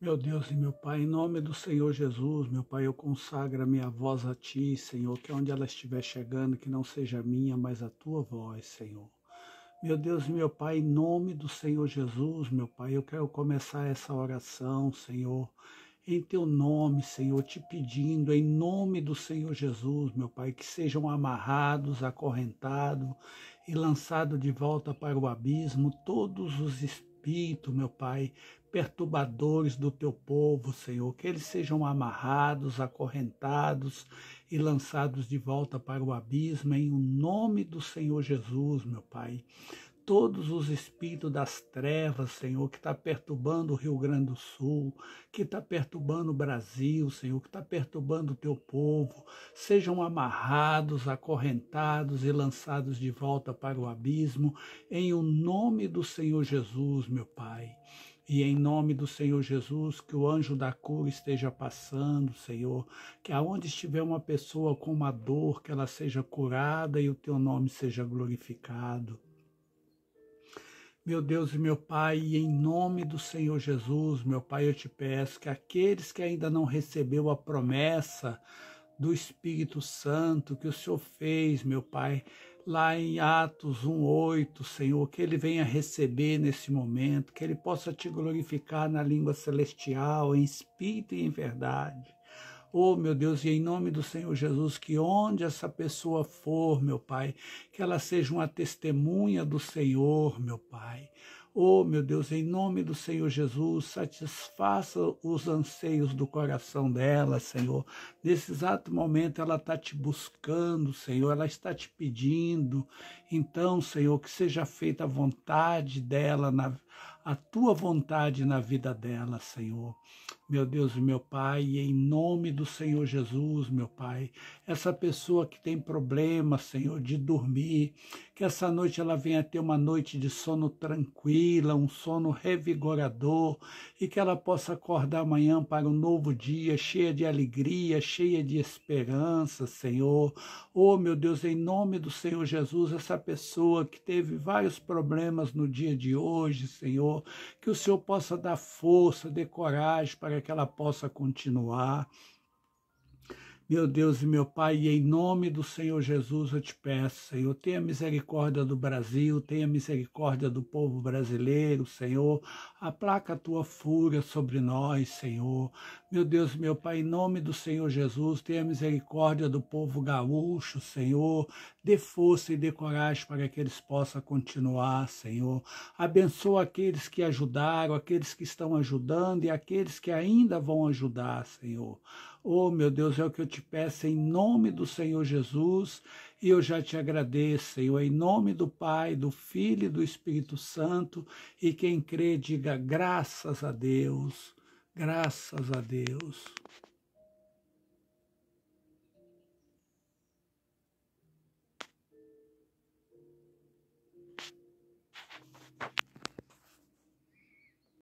Meu Deus e meu Pai, em nome do Senhor Jesus, meu Pai, eu consagro a minha voz a Ti, Senhor, que onde ela estiver chegando, que não seja minha, mas a Tua voz, Senhor. Meu Deus e meu Pai, em nome do Senhor Jesus, meu Pai, eu quero começar essa oração, Senhor, em Teu nome, Senhor, te pedindo, em nome do Senhor Jesus, meu Pai, que sejam amarrados, acorrentados e lançados de volta para o abismo todos os espíritos meu Pai, perturbadores do teu povo, Senhor, que eles sejam amarrados, acorrentados e lançados de volta para o abismo, em nome do Senhor Jesus, meu Pai todos os espíritos das trevas, Senhor, que está perturbando o Rio Grande do Sul, que está perturbando o Brasil, Senhor, que está perturbando o teu povo, sejam amarrados, acorrentados e lançados de volta para o abismo, em o nome do Senhor Jesus, meu Pai. E em nome do Senhor Jesus, que o anjo da cura esteja passando, Senhor, que aonde estiver uma pessoa com uma dor, que ela seja curada e o teu nome seja glorificado. Meu Deus e meu Pai, em nome do Senhor Jesus, meu Pai, eu te peço que aqueles que ainda não recebeu a promessa do Espírito Santo que o Senhor fez, meu Pai, lá em Atos 1:8, Senhor, que ele venha receber nesse momento, que ele possa te glorificar na língua celestial, em espírito e em verdade. Oh, meu Deus, e em nome do Senhor Jesus, que onde essa pessoa for, meu Pai, que ela seja uma testemunha do Senhor, meu Pai. Oh, meu Deus, em nome do Senhor Jesus, satisfaça os anseios do coração dela, Senhor. Nesse exato momento ela está te buscando, Senhor, ela está te pedindo. Então, Senhor, que seja feita a vontade dela, na, a tua vontade na vida dela, Senhor. Meu Deus e meu Pai, em nome do Senhor Jesus, meu Pai, essa pessoa que tem problema, Senhor, de dormir, que essa noite ela venha ter uma noite de sono tranquila, um sono revigorador e que ela possa acordar amanhã para um novo dia, cheia de alegria, cheia de esperança, Senhor. Oh, meu Deus, em nome do Senhor Jesus, essa pessoa que teve vários problemas no dia de hoje, Senhor, que o Senhor possa dar força, dê coragem para que ela possa continuar. Meu Deus e meu Pai, em nome do Senhor Jesus eu te peço, Senhor, tenha misericórdia do Brasil, tenha misericórdia do povo brasileiro, Senhor. Aplaca a tua fúria sobre nós, Senhor. Meu Deus e meu Pai, em nome do Senhor Jesus, tenha misericórdia do povo gaúcho, Senhor. Dê força e dê coragem para que eles possam continuar, Senhor. Abençoa aqueles que ajudaram, aqueles que estão ajudando e aqueles que ainda vão ajudar, Senhor. Oh, meu Deus, é o que eu te peço em nome do Senhor Jesus, e eu já te agradeço, Senhor, em nome do Pai, do Filho e do Espírito Santo, e quem crê, diga graças a Deus, graças a Deus.